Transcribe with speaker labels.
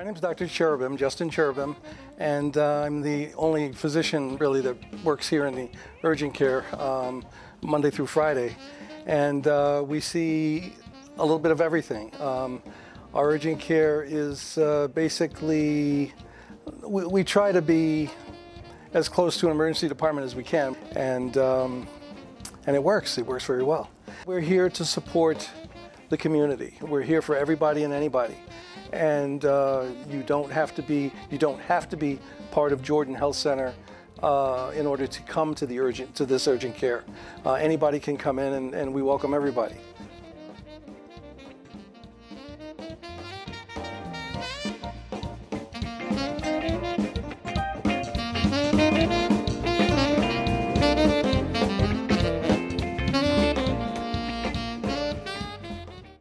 Speaker 1: My name is Dr. Cherubim, Justin Cherubim, and uh, I'm the only physician really that works here in the urgent care um, Monday through Friday. And uh, we see a little bit of everything. Um, our urgent care is uh, basically, we, we, try to be as close to an emergency department as we can, and, um, and it works. It works very well. We're here to support the community. We're here for everybody and anybody and uh, you don't have to be you don't have to be part of Jordan Health Center uh, in order to come to the urgent to this urgent care. Uh, anybody can come in, and, and we welcome everybody.